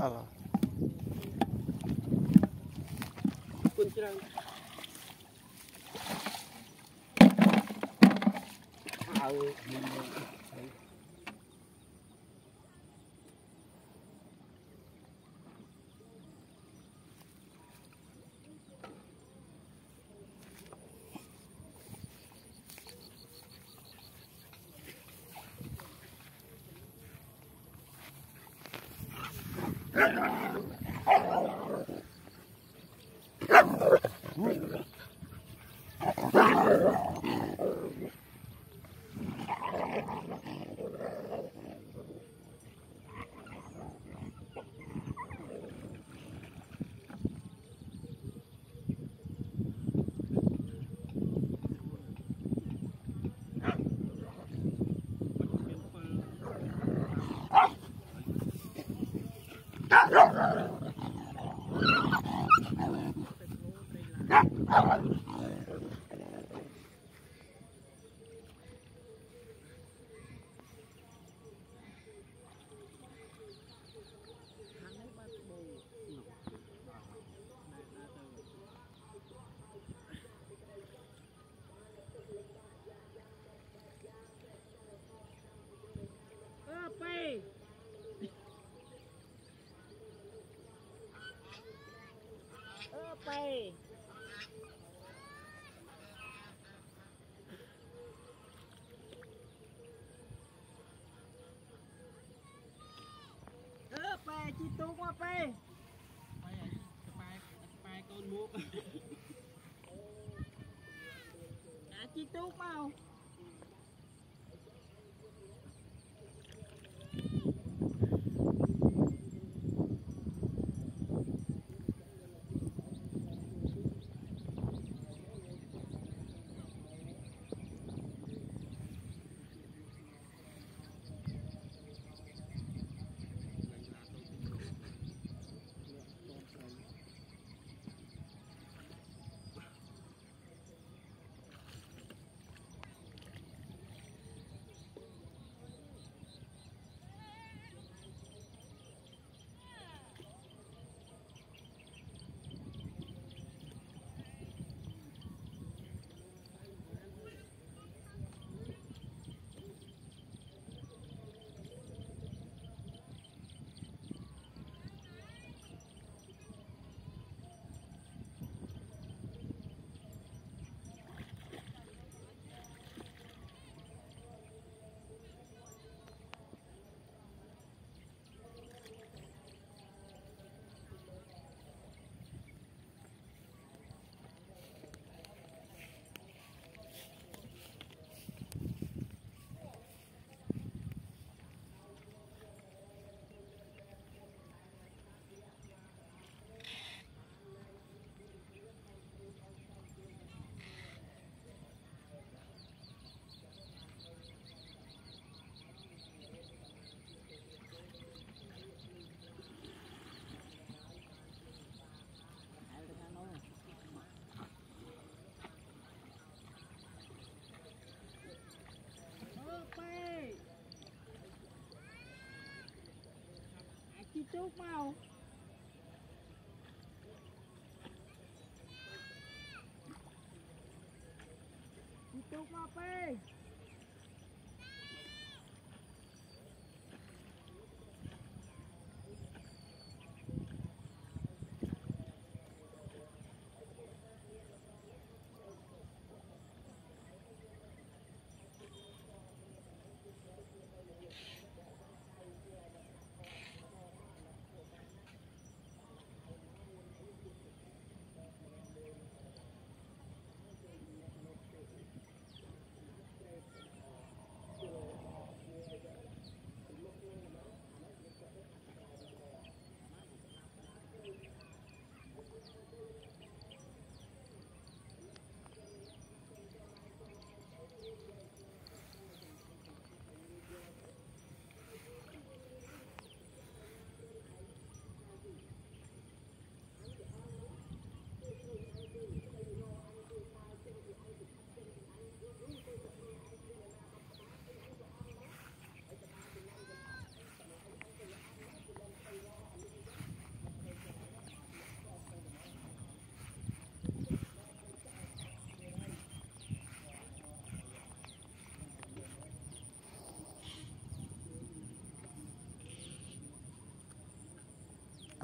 អើគុ Yeah. ជីទូកមកពេបាយអាស្បែកស្បែកកូនមុកអាជីទូកមក អើពេ អាជីទូក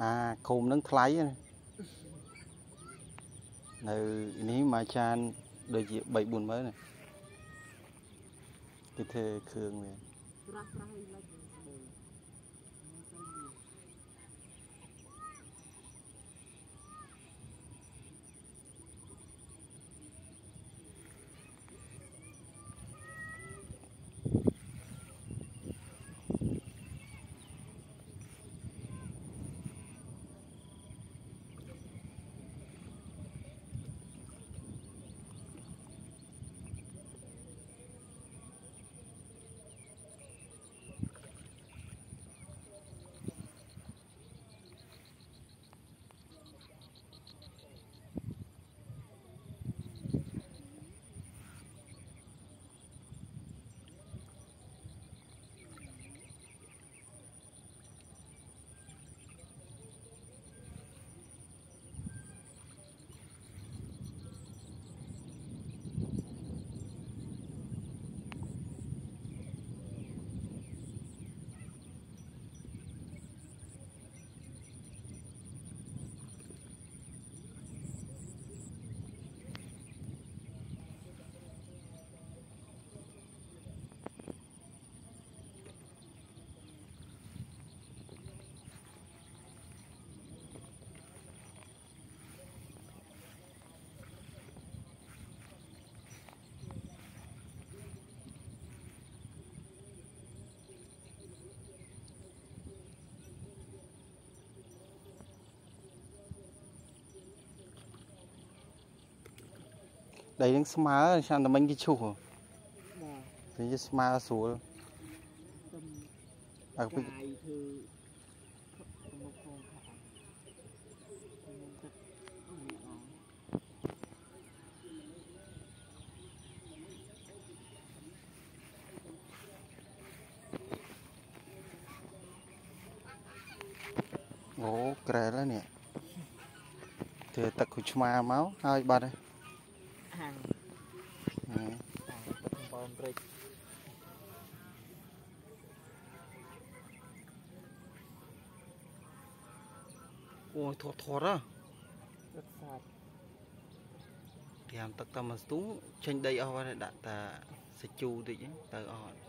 មកជីទូកមកពេអាឃុំនឹងថ្លៃណានៅនេះមួយចានដូចជា3 4ម៉ឺនណាគេធ្វើគ្រឿងវាប្រាស់ប្រាស់ឲ្យ ដីនឹងស្មើឆ្នាំតែមិញគេឈូសបាទវាជាស្មើស្រួលទំអាពីចាយធ្វើទំនុកផងខាងខ្ញុំទឹកអូយអងអូក្រែលហើយនេះធ្វើទឹកគូឆ្មាមកហើយបាត់ហើយ ហាង ហ៎ ហាងទឹកបំបំ ព្រិចអូយធាត់ធាត់ហ៎ទឹកសាច់ត្រាំទឹកតាមស្ទូងចេញដីអស់ហើយដាក់តាសាច់ជូរតិចហ្នឹងទៅអស់